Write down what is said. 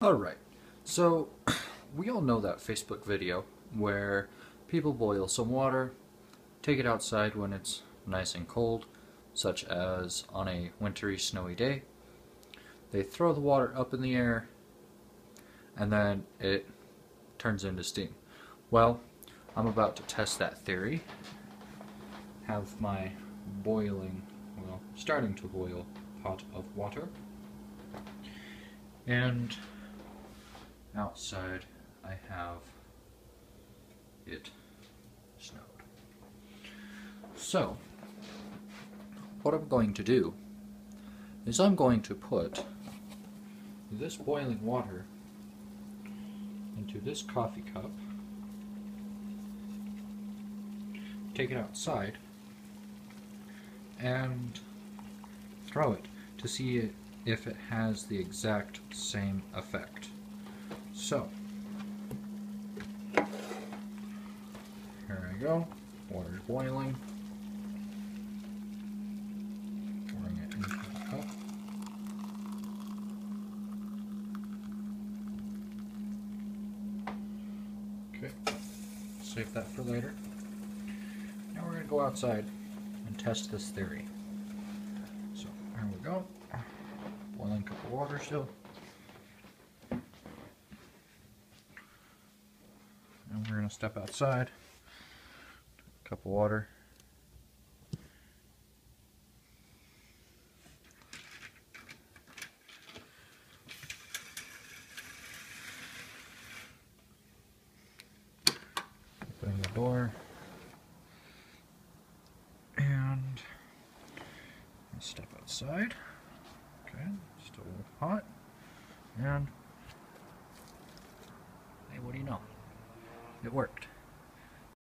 Alright, so we all know that Facebook video where people boil some water, take it outside when it's nice and cold, such as on a wintry snowy day. They throw the water up in the air and then it turns into steam. Well, I'm about to test that theory. Have my boiling, well, starting to boil pot of water. And outside I have it snowed. So, what I'm going to do is I'm going to put this boiling water into this coffee cup, take it outside, and throw it to see if it has the exact same effect. So, here I go. Water's boiling. Pouring it into the cup. Okay, save that for later. Now we're going to go outside and test this theory. So, here we go. Boiling cup of water still. And we're going to step outside. Cup of water. Opening the door. And step outside. Okay, still hot. And hey, what do you know? It worked.